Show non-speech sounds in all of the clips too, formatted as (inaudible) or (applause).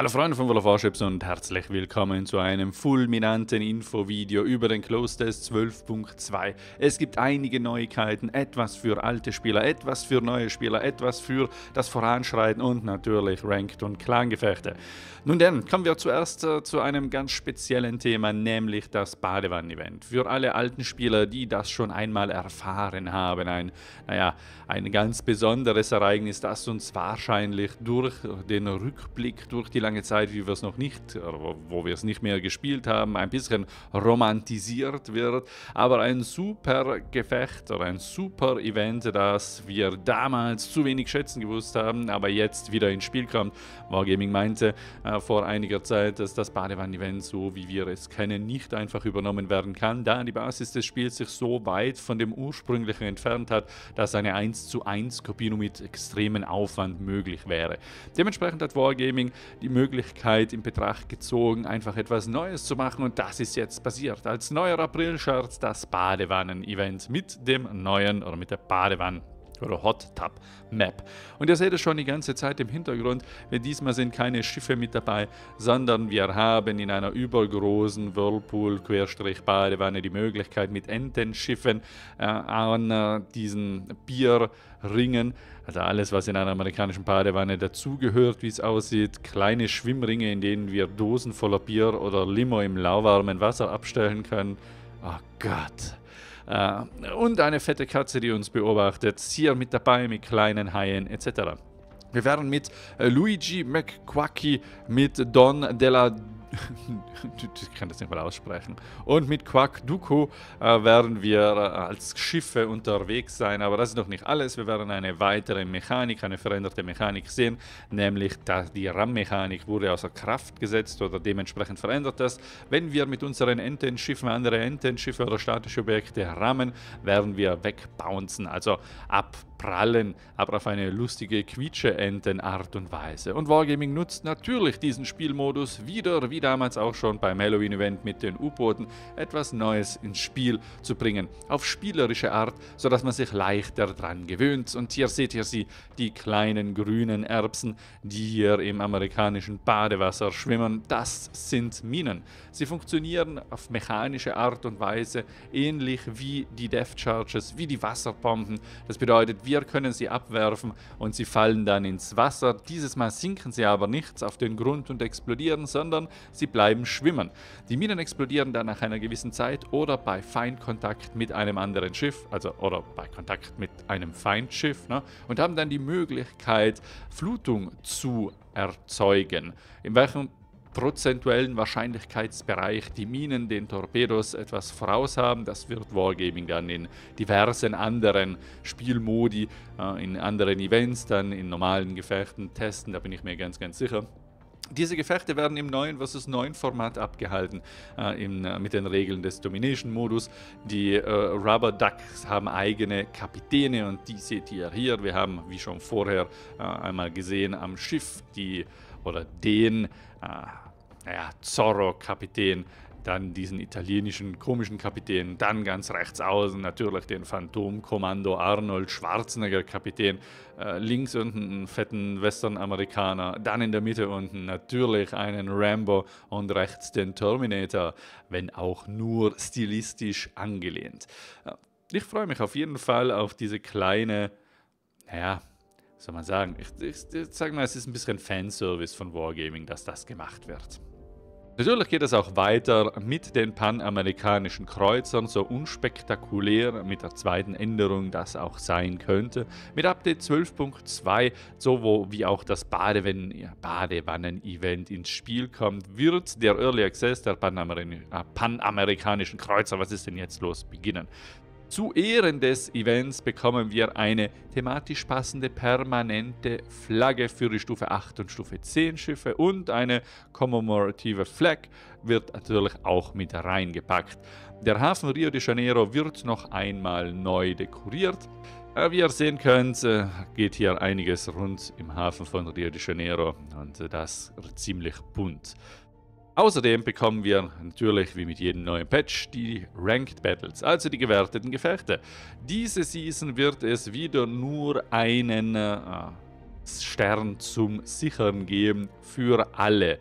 Hallo Freunde von World of Warships und herzlich willkommen zu einem fulminanten Infovideo über den Close Test 12.2. Es gibt einige Neuigkeiten, etwas für alte Spieler, etwas für neue Spieler, etwas für das Voranschreiten und natürlich Ranked und Clangefechte. Nun denn, kommen wir zuerst äh, zu einem ganz speziellen Thema, nämlich das Badewannen-Event. Für alle alten Spieler, die das schon einmal erfahren haben, ein, naja, ein ganz besonderes Ereignis, das uns wahrscheinlich durch den Rückblick, durch die lange Zeit, wie wir es noch nicht, wo wir es nicht mehr gespielt haben, ein bisschen romantisiert wird. Aber ein super Gefecht oder ein super Event, das wir damals zu wenig schätzen gewusst haben, aber jetzt wieder ins Spiel kommt. Wargaming meinte äh, vor einiger Zeit, dass das Badewannen-Event, so wie wir es kennen, nicht einfach übernommen werden kann, da die Basis des Spiels sich so weit von dem ursprünglichen entfernt hat, dass eine 1 zu 1 Kopie nur mit extremen Aufwand möglich wäre. Dementsprechend hat Wargaming die Möglichkeit in Betracht gezogen, einfach etwas Neues zu machen und das ist jetzt passiert. Als neuer April-Shirt das Badewannen-Event mit dem neuen oder mit der Badewanne oder Hot Tub Map. Und ihr seht es schon die ganze Zeit im Hintergrund, diesmal sind keine Schiffe mit dabei, sondern wir haben in einer übergroßen Whirlpool-Badewanne die Möglichkeit mit Entenschiffen äh, an äh, diesen Bierringen, also alles, was in einer amerikanischen Badewanne dazugehört, wie es aussieht, kleine Schwimmringe, in denen wir Dosen voller Bier oder Limo im lauwarmen Wasser abstellen können. Oh Gott. Äh, und eine fette Katze, die uns beobachtet. Hier mit dabei mit kleinen Haien etc. Wir werden mit äh, Luigi McQuacky, mit Don della (laughs) ich kann das nicht mal aussprechen. Und mit Quack Duko äh, werden wir äh, als Schiffe unterwegs sein. Aber das ist noch nicht alles. Wir werden eine weitere Mechanik, eine veränderte Mechanik sehen. Nämlich, dass die RAM-Mechanik wurde außer Kraft gesetzt oder dementsprechend verändert das. Wenn wir mit unseren Entenschiffen andere Entenschiffe oder statische Objekte rammen, werden wir wegbouncen, also abprallen, aber auf eine lustige Quietsche-Enten-Art und Weise. Und Wargaming nutzt natürlich diesen Spielmodus wieder, wie damals auch schon beim Halloween-Event mit den U-Booten, etwas Neues ins Spiel zu bringen, auf spielerische Art, sodass man sich leichter dran gewöhnt. Und hier seht ihr sie, die kleinen grünen Erbsen, die hier im amerikanischen Badewasser schwimmen. Das sind Minen. Sie funktionieren auf mechanische Art und Weise, ähnlich wie die Death Charges, wie die Wasserbomben. Das bedeutet, wir können sie abwerfen und sie fallen dann ins Wasser. Dieses Mal sinken sie aber nicht auf den Grund und explodieren, sondern sie bleiben schwimmen. Die Minen explodieren dann nach einer gewissen Zeit oder bei Feindkontakt mit einem anderen Schiff, also oder bei Kontakt mit einem Feindschiff, ne, und haben dann die Möglichkeit, Flutung zu erzeugen. In welchem prozentuellen Wahrscheinlichkeitsbereich die Minen den Torpedos etwas voraus haben. Das wird Wargaming dann in diversen anderen Spielmodi, äh, in anderen Events, dann in normalen Gefechten testen, da bin ich mir ganz, ganz sicher. Diese Gefechte werden im neuen vs. 9 Format abgehalten, äh, im, äh, mit den Regeln des Domination-Modus. Die äh, Rubber Ducks haben eigene Kapitäne und die seht ihr hier. Wir haben, wie schon vorher äh, einmal gesehen, am Schiff die oder den äh, naja, Zorro-Kapitän, dann diesen italienischen komischen Kapitän, dann ganz rechts außen natürlich den Phantomkommando Arnold Schwarzenegger Kapitän, äh, links unten einen fetten Western-Amerikaner, dann in der Mitte unten natürlich einen Rambo und rechts den Terminator, wenn auch nur stilistisch angelehnt. Äh, ich freue mich auf jeden Fall auf diese kleine, naja, soll man sagen, ich, ich, ich sage mal, es ist ein bisschen Fanservice von Wargaming, dass das gemacht wird. Natürlich geht es auch weiter mit den panamerikanischen Kreuzern, so unspektakulär mit der zweiten Änderung das auch sein könnte. Mit Update 12.2, so wo wie auch das Badewannen-Event ins Spiel kommt, wird der Early Access der panamerikanischen Kreuzer, was ist denn jetzt los, beginnen. Zu Ehren des Events bekommen wir eine thematisch passende permanente Flagge für die Stufe 8 und Stufe 10 Schiffe und eine commemorative Flag wird natürlich auch mit reingepackt. Der Hafen Rio de Janeiro wird noch einmal neu dekoriert. Äh, wie ihr sehen könnt, äh, geht hier einiges rund im Hafen von Rio de Janeiro und äh, das ziemlich bunt. Außerdem bekommen wir natürlich wie mit jedem neuen Patch die Ranked Battles, also die gewerteten Gefechte. Diese Season wird es wieder nur einen äh, Stern zum Sichern geben für alle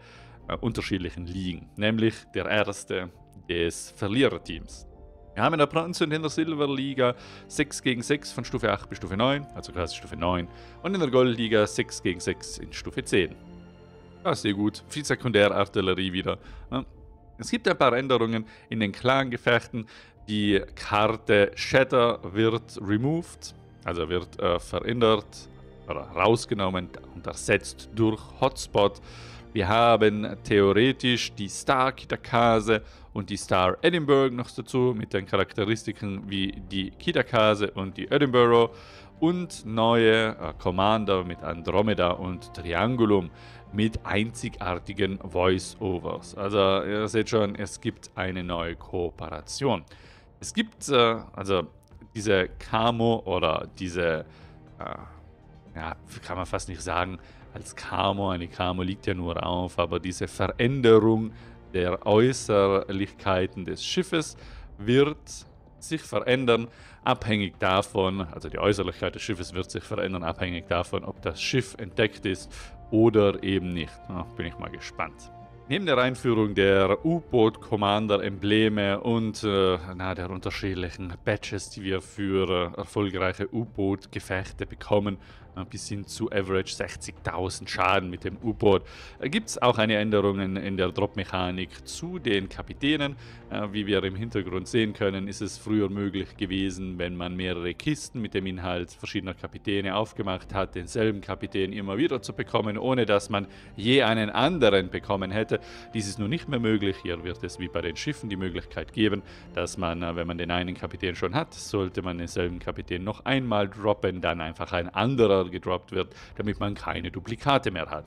äh, unterschiedlichen Ligen, nämlich der erste des Verliererteams. Wir haben in der Bronze und in der Silberliga 6 gegen 6 von Stufe 8 bis Stufe 9, also quasi Stufe 9, und in der Goldliga 6 gegen 6 in Stufe 10. Ja, sehr gut. Viel Sekundärartillerie wieder. Es gibt ein paar Änderungen in den Clan-Gefechten. Die Karte Shatter wird removed, also wird äh, verändert oder rausgenommen und ersetzt durch Hotspot. Wir haben theoretisch die Star Kitakase und die Star Edinburgh noch dazu mit den Charakteristiken wie die Kitakase und die Edinburgh und neue äh, Commander mit Andromeda und Triangulum mit einzigartigen Voice-Overs. Also ihr seht schon, es gibt eine neue Kooperation. Es gibt äh, also diese Camo oder diese, äh, ja, kann man fast nicht sagen, als Camo, eine Camo liegt ja nur auf, aber diese Veränderung der Äußerlichkeiten des Schiffes wird sich verändern, abhängig davon, also die Äußerlichkeit des Schiffes wird sich verändern, abhängig davon, ob das Schiff entdeckt ist oder eben nicht. Na, bin ich mal gespannt. Neben der Einführung der U-Boot-Commander-Embleme und äh, na, der unterschiedlichen Badges, die wir für äh, erfolgreiche U-Boot-Gefechte bekommen, bis hin zu Average 60.000 Schaden mit dem U-Boot. Äh, Gibt es auch eine Änderung in der Drop-Mechanik zu den Kapitänen. Äh, wie wir im Hintergrund sehen können, ist es früher möglich gewesen, wenn man mehrere Kisten mit dem Inhalt verschiedener Kapitäne aufgemacht hat, denselben Kapitän immer wieder zu bekommen, ohne dass man je einen anderen bekommen hätte. Dies ist nun nicht mehr möglich. Hier wird es wie bei den Schiffen die Möglichkeit geben, dass man, äh, wenn man den einen Kapitän schon hat, sollte man denselben Kapitän noch einmal droppen, dann einfach ein anderer gedroppt wird, damit man keine Duplikate mehr hat.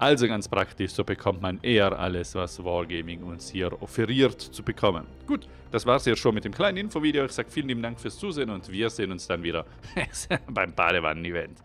Also ganz praktisch, so bekommt man eher alles, was Wargaming uns hier offeriert zu bekommen. Gut, das war's jetzt schon mit dem kleinen Infovideo. Ich sage vielen lieben Dank fürs Zusehen und wir sehen uns dann wieder (laughs) beim Badewannen-Event.